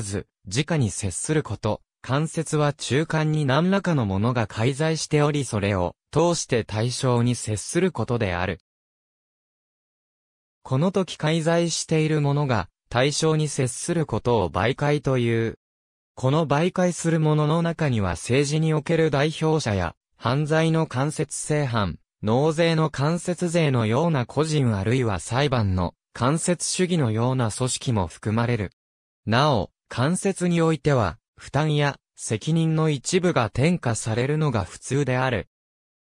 ず、直に接すること、関節は中間に何らかのものが介在しておりそれを通して対象に接することである。この時介在しているものが対象に接することを媒介という。この媒介するものの中には政治における代表者や犯罪の間接性犯、納税の間接税のような個人あるいは裁判の間接主義のような組織も含まれる。なお、間接においては、負担や責任の一部が転嫁されるのが普通である。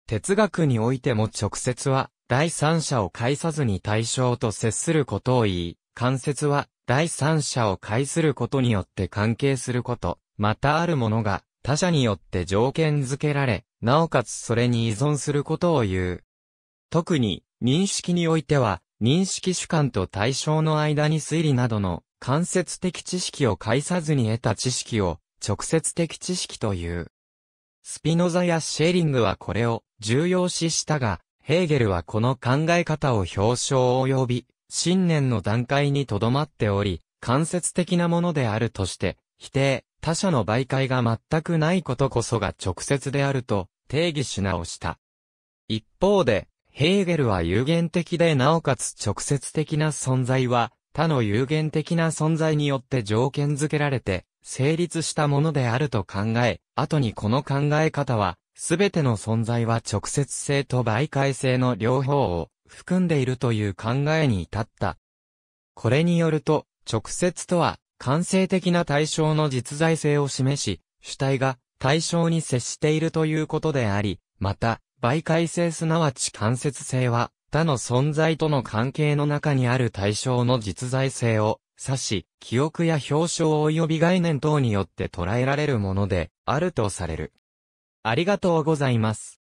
哲学においても直接は、第三者を介さずに対象と接することを言い、間接は、第三者を介することによって関係すること、またあるものが、他者によって条件付けられ、なおかつそれに依存することを言う。特に、認識においては、認識主観と対象の間に推理などの間接的知識を介さずに得た知識を直接的知識という。スピノザやシェーリングはこれを重要視したが、ヘーゲルはこの考え方を表彰及び、信念の段階にとどまっており、間接的なものであるとして、否定、他者の媒介が全くないことこそが直接であると定義し直した。一方で、ヘーゲルは有限的でなおかつ直接的な存在は、他の有限的な存在によって条件付けられて、成立したものであると考え、後にこの考え方は、すべての存在は直接性と媒介性の両方を含んでいるという考えに至った。これによると、直接とは、感性的な対象の実在性を示し、主体が対象に接しているということであり、また、媒介性すなわち間接性は、他の存在との関係の中にある対象の実在性を指し、記憶や表彰及び概念等によって捉えられるもので、あるとされる。ありがとうございます。